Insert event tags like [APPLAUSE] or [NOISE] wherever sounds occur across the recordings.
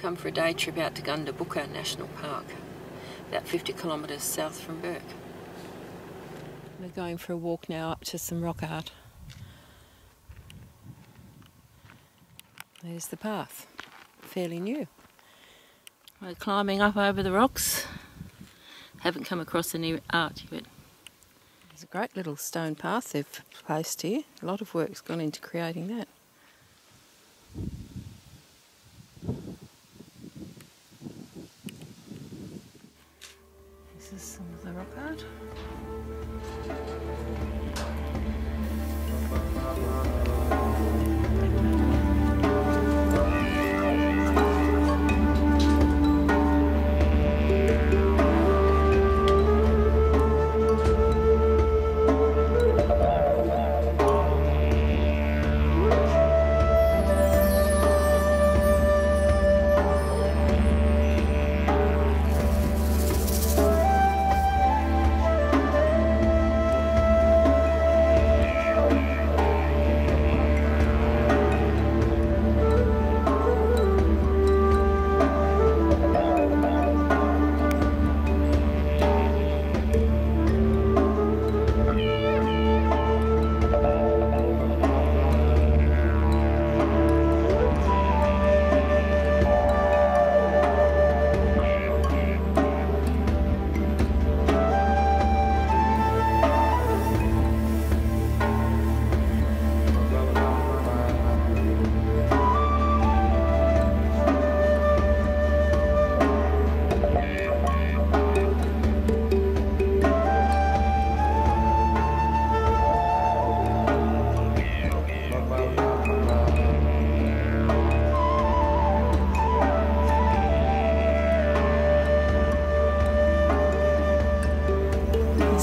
come for a day trip out to Gundabooka National Park, about 50 kilometres south from Bourke. We're going for a walk now up to some rock art. There's the path, fairly new. We're climbing up over the rocks. Haven't come across any art yet. There's a great little stone path they've placed here. A lot of work's gone into creating that.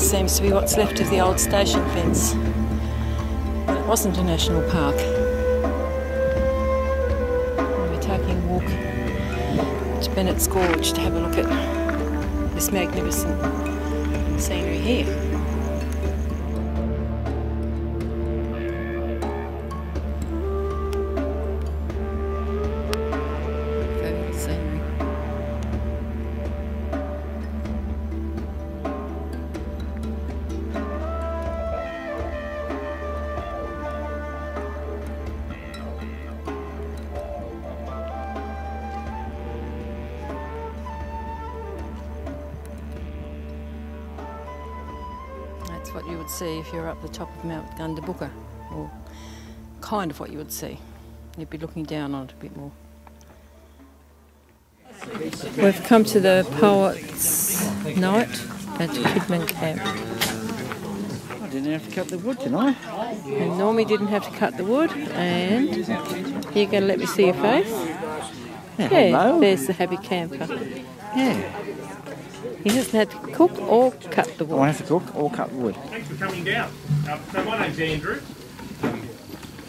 Seems to be what's left of the old station fence. But it wasn't a national park. We're taking a walk to Bennett's Gorge to have a look at this magnificent scenery here. What you would see if you're up the top of Mount Gundabooka, or kind of what you would see. You'd be looking down on it a bit more. We've come to the Poets' Night at Kidman Camp. I didn't have to cut the wood tonight. And Normie didn't have to cut the wood, and you're going to let me see your face? Yeah, Yeah, there's the happy camper. Yeah. He hasn't had to cook or cut the wood. I wood. have to cook or cut the wood? Thanks for coming down. Um, so my name's Andrew.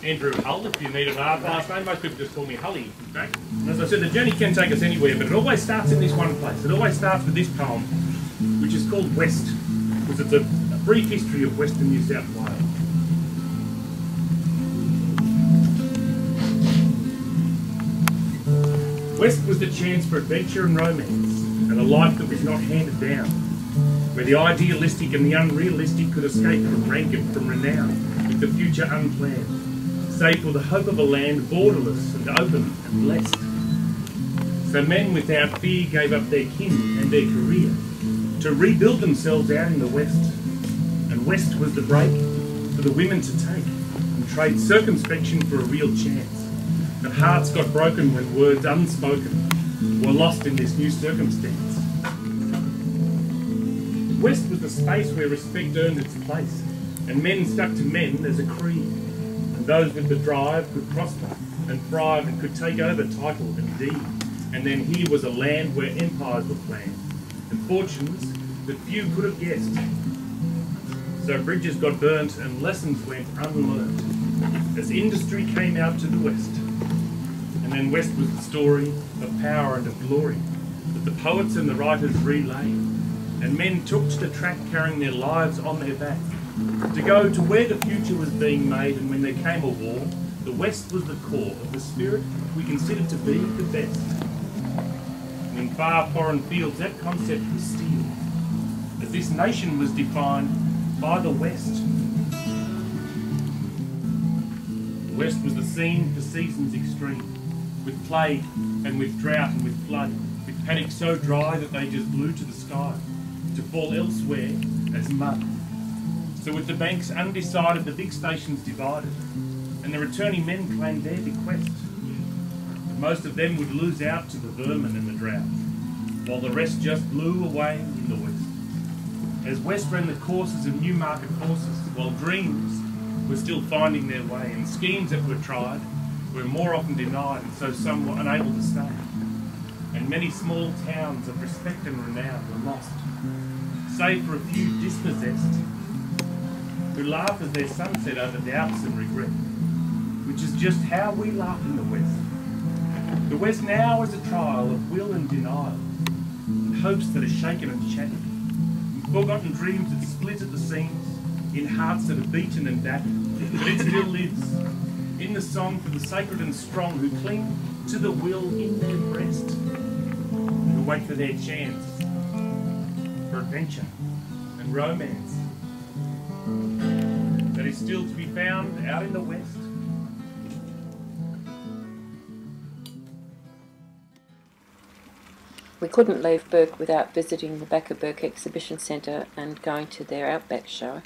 Andrew Hull, if you need an hard last name. Most people just call me Hully, in fact. And as I said, the journey can take us anywhere, but it always starts in this one place. It always starts with this poem, which is called West, because it's a, a brief history of Western New South Wales. West was the chance for adventure and romance, and a life that was not handed down, where the idealistic and the unrealistic could escape from rank and from renown, with the future unplanned, save for the hope of a land borderless and open and blessed. So men without fear gave up their kin and their career to rebuild themselves out in the West, and West was the break for the women to take and trade circumspection for a real chance. But hearts got broken when words unspoken were lost in this new circumstance. West was the space where respect earned its place, and men stuck to men as a creed. And those with the drive could prosper and thrive and could take over title and deed. And then here was a land where empires were planned, and fortunes that few could have guessed. So bridges got burnt and lessons went unlearned as industry came out to the west. And then west was the story of power and of glory that the poets and the writers relayed. And men took to the track carrying their lives on their back to go to where the future was being made. And when there came a war, the west was the core of the spirit we considered to be the best. And in far foreign fields, that concept was steel, as this nation was defined by the West. West was the scene for seasons extreme, with plague and with drought and with flood, with panic so dry that they just blew to the sky, to fall elsewhere as mud. So with the banks undecided, the big stations divided, and the returning men claimed their bequest. Most of them would lose out to the vermin and the drought, while the rest just blew away in the west. As west ran the courses of new market forces, while dreams were still finding their way, and schemes that were tried were more often denied, and so some were unable to stay. And many small towns of respect and renown were lost, save for a few dispossessed who laugh as their sunset over doubts and regret, which is just how we laugh in the West. The West now is a trial of will and denial, in hopes that are shaken and shattered, in forgotten dreams that split at the seams, in hearts that are beaten and battered, but it still lives, in the song for the sacred and strong who cling to the will in their breast, who wait for their chance, for adventure and romance that is still to be found out in the West. We couldn't leave Bourke without visiting the Back O' Bourke Exhibition Centre and going to their Outback show.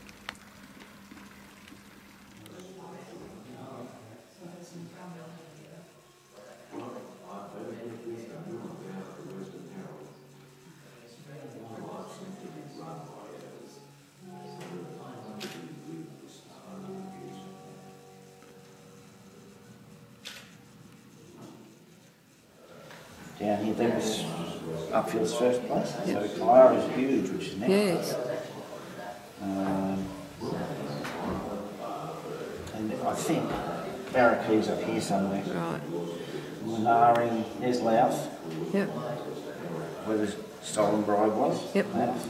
Down here, that was Upfield's first place. So Kyra is huge, which is next. Yes. Um, and I think Barracuda's up here somewhere. Right. Manari, there's Louth, Yep. where the stolen bride was. Yep. Louth.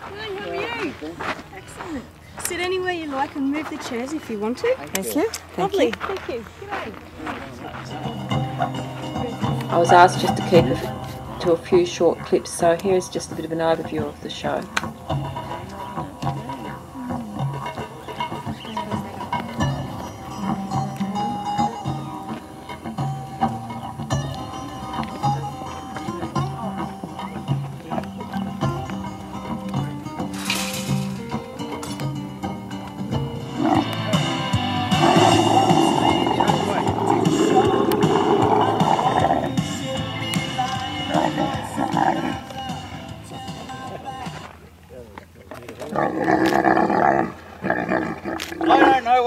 Hi, how are you? Excellent. Sit anywhere you like and move the chairs if you want to. Thank you. Thank Lovely. you. Thank you. G'day. I was asked just to keep it to a few short clips, so here's just a bit of an overview of the show.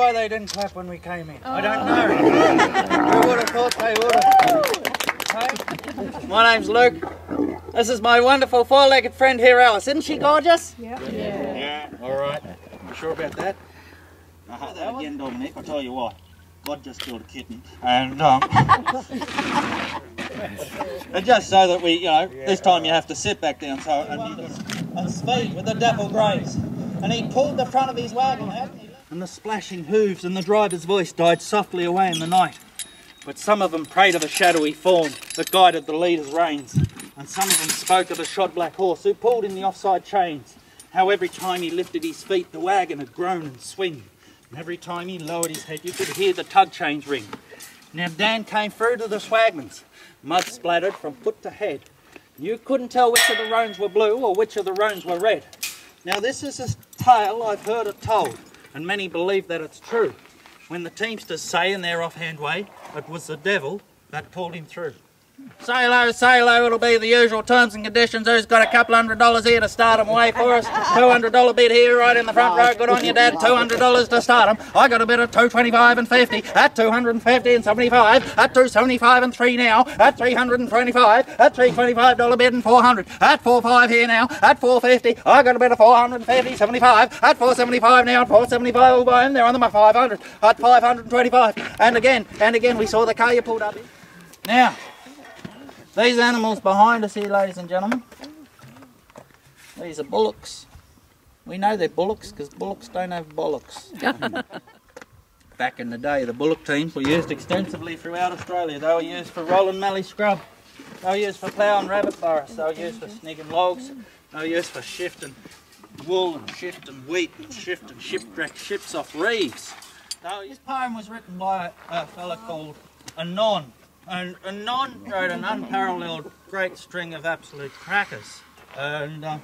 Why they didn't clap when we came in. I don't know. Who would have thought they would have? Hey? My name's Luke. This is my wonderful four-legged friend here, Alice. Isn't she gorgeous? Yeah. Yeah. All right. You sure about that? Uh, that again, Dominic, I'll tell you what. God just killed a kitten. And, um, [LAUGHS] and just so that we, you know, this time you have to sit back down so and, and speed with the dapple greys. And he pulled the front of his wagon out. And the splashing hooves and the driver's voice died softly away in the night. But some of them prayed of a shadowy form that guided the leader's reins. And some of them spoke of a shod black horse who pulled in the offside chains. How every time he lifted his feet, the wagon had groan and swing. And every time he lowered his head, you could hear the tug chains ring. Now Dan came through to the swagmans, mud splattered from foot to head. You couldn't tell which of the roans were blue or which of the roans were red. Now this is a tale I've heard it told, and many believe that it's true. When the Teamsters say in their offhand way, it was the devil that pulled him through. Say low, it'll be the usual terms and conditions. Who's got a couple hundred dollars here to start 'em away for us? Two hundred dollar bid here, right in the front row. Good on you, Dad. Two hundred dollars to start 'em. I got a bid of two twenty-five and fifty. At two hundred and fifty and seventy-five. At two seventy-five and three now. At three hundred and twenty-five. At three twenty-five dollar bid and four hundred. At four five here now. At four fifty. I got a bid of four hundred and fifty. Seventy-five. At four seventy-five now. At four seventy-five. All by him. They're on the five hundred. At five hundred and twenty-five. And again and again we saw the car you pulled up. in. Now. These animals behind us here, ladies and gentlemen, these are bullocks. We know they're bullocks because bullocks don't have bollocks. [LAUGHS] back in the day, the bullock teams were used extensively throughout Australia. They were used for rolling mallee scrub. They were used for ploughing rabbit forests. They were used for snigging logs. They were used for shifting wool and shifting wheat and shifting shipwreck ships off reefs. So this poem was written by a fella called Anon. And Anon wrote an unparalleled great string of absolute crackers. And uh,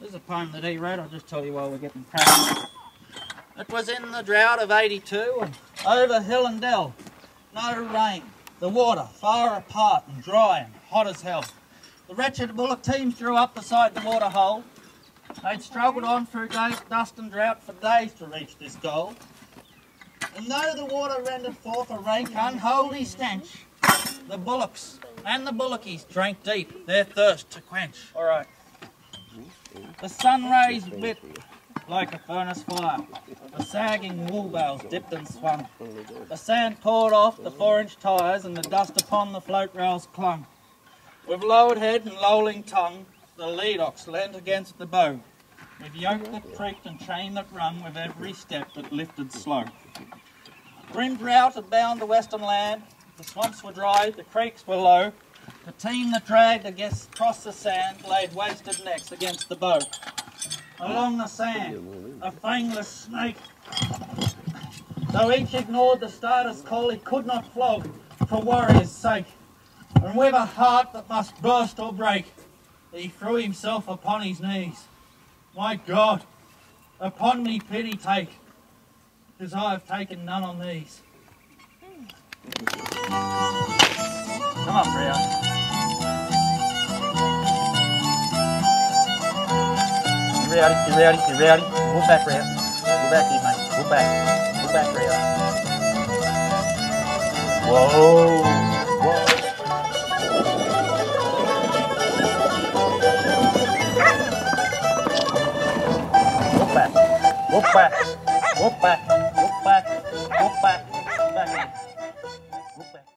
this is a poem that he wrote. I'll just tell you while we're getting crackers. It was in the drought of 82 and over hill and dell. No rain. The water far apart and dry and hot as hell. The wretched bullock teams drew up beside the water hole. They'd struggled on through dust and drought for days to reach this goal. And though the water rendered forth a rank, unholy stench, the bullocks and the bullockies drank deep, their thirst to quench. All right. The sun rays bit like a furnace fire. The sagging wool bales dipped and swung. The sand poured off the four-inch tyres and the dust upon the float rails clung. With lowered head and lolling tongue, the lead ox leant against the bow, with yoke that creaked and chain that rung with every step that lifted slow. Grim drought had bound the western land, the swamps were dry, the creeks were low, the team that dragged against, across the sand laid wasted necks against the boat. Along the sand, a fangless snake, though each ignored the starter's call, he could not flog for warrior's sake. And with a heart that must burst or break, he threw himself upon his knees. My God, upon me pity take, as I have taken none on these. Come on, Freya. You ready? You ready? You ready? Move back, Freya. Go back here, mate. Go back. Go back, Freya. Whoa. Whoa. Walk back. Walk back. Back. Back.